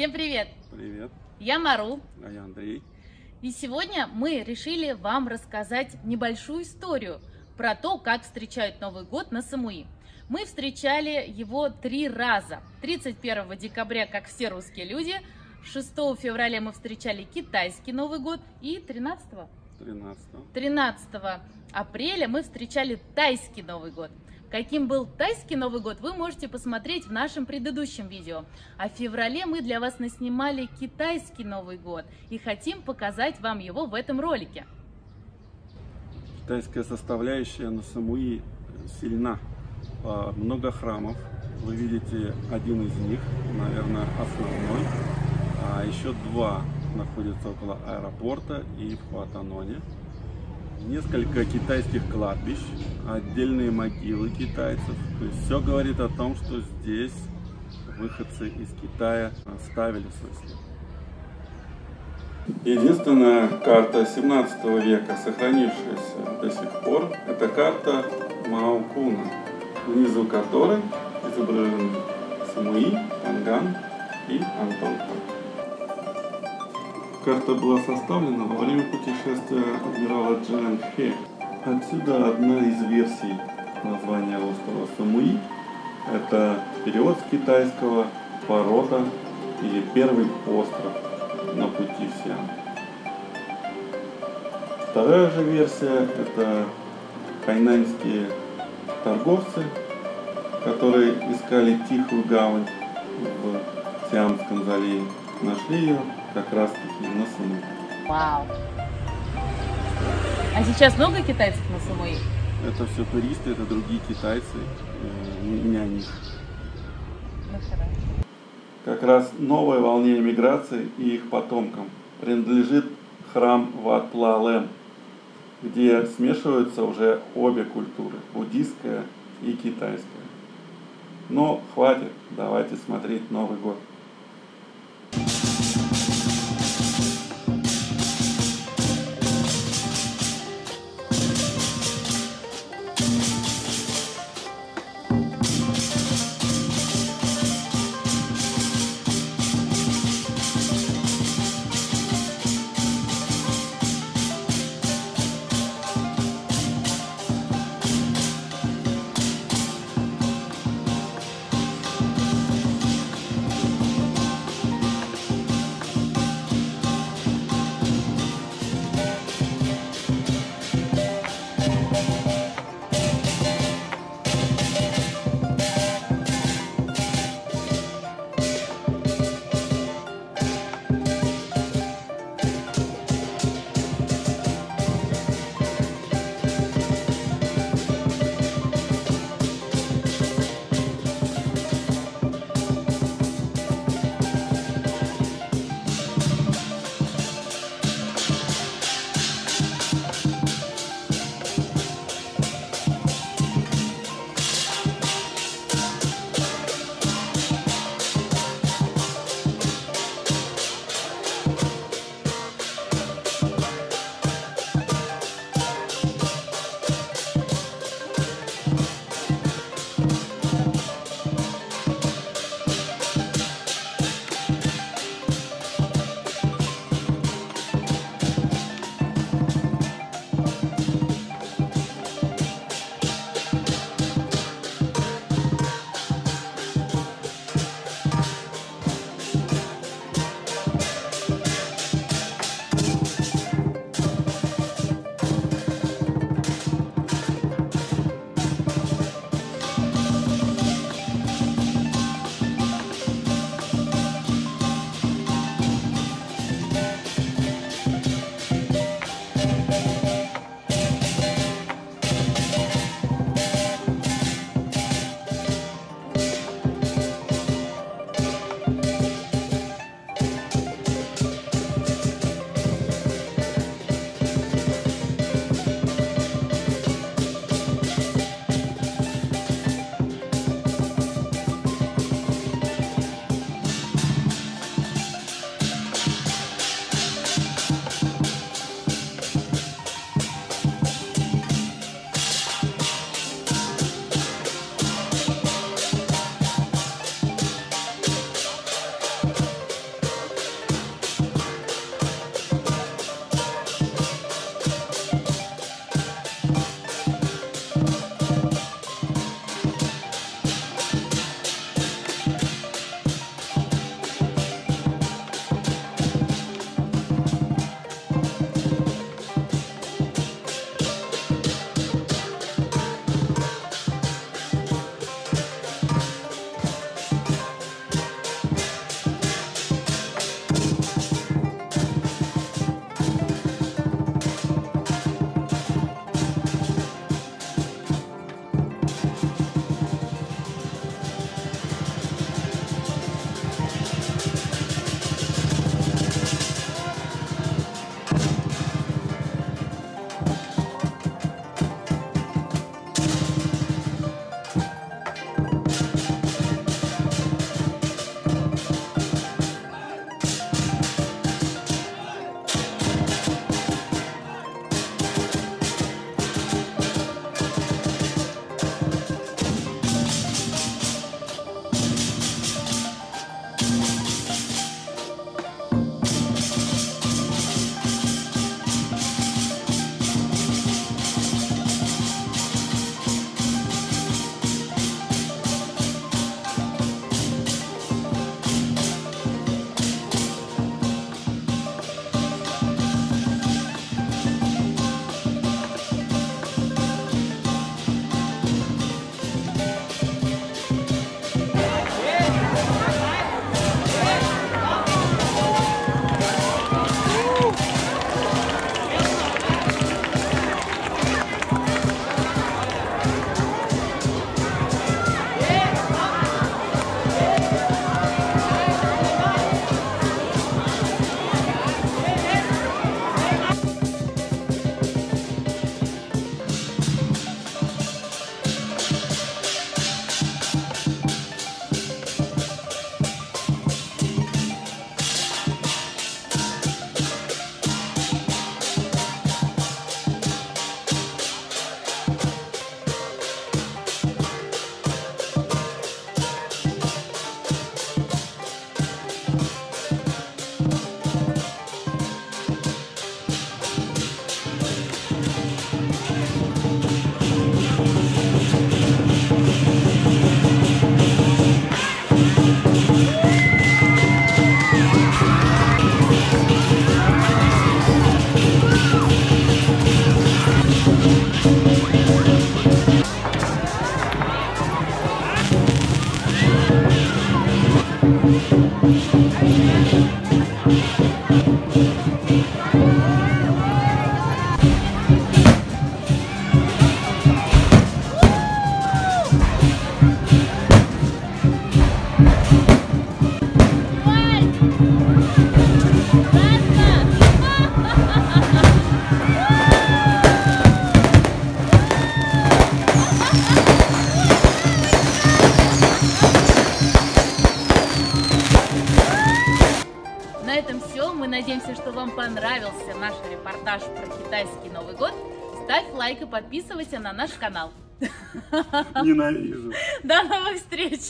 Всем привет! Привет, Я Мару, а я Андрей. и сегодня мы решили вам рассказать небольшую историю про то, как встречают Новый год на Самуи. Мы встречали его три раза. 31 декабря, как все русские люди, 6 февраля мы встречали китайский Новый год и 13 13 13 апреля мы встречали тайский Новый год. Каким был тайский Новый год, вы можете посмотреть в нашем предыдущем видео. А в феврале мы для вас наснимали китайский Новый год и хотим показать вам его в этом ролике. Китайская составляющая на Самуи сильна. А, Много храмов. Вы видите один из них, наверное, основной. А еще два находятся около аэропорта и в Хуатаноне. Несколько китайских кладбищ, отдельные могилы китайцев. То есть все говорит о том, что здесь выходцы из Китая ставили свой след. Единственная карта 17 века, сохранившаяся до сих пор, это карта Маукуна, внизу которой изображены Самуи, Анган и Антон. Карта была составлена во время путешествия адмирала Джан Хе. Отсюда одна из версий названия острова Самуи. Это перевод с китайского «Ворота» или «Первый остров» на пути в Сиам. Вторая же версия – это хайнаньские торговцы, которые искали тихую гавань в Сиамском заливе. Нашли ее как раз таки на Самуи. Вау! А сейчас много китайцев на Самуи? Это все туристы, это другие китайцы, э, них. Ну, хорошо. Как раз новой волне эмиграции и их потомкам принадлежит храм Ват Плалем, где смешиваются уже обе культуры, буддийская и китайская. Но хватит, давайте смотреть Новый год. Надеемся, что вам понравился наш репортаж про китайский Новый год. Ставь лайк и подписывайся на наш канал. Ненавижу. До новых встреч!